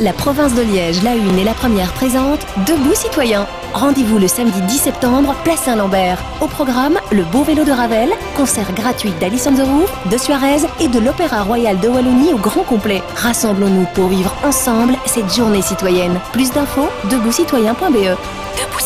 La province de Liège, la une et la première présente Debout citoyens. Rendez-vous le samedi 10 septembre, place Saint-Lambert. Au programme, le beau vélo de Ravel, concert gratuit d'Alice on de Suarez et de l'Opéra Royal de Wallonie au grand complet. Rassemblons-nous pour vivre ensemble cette journée citoyenne. Plus d'infos, deboutcitoyen.be. Debout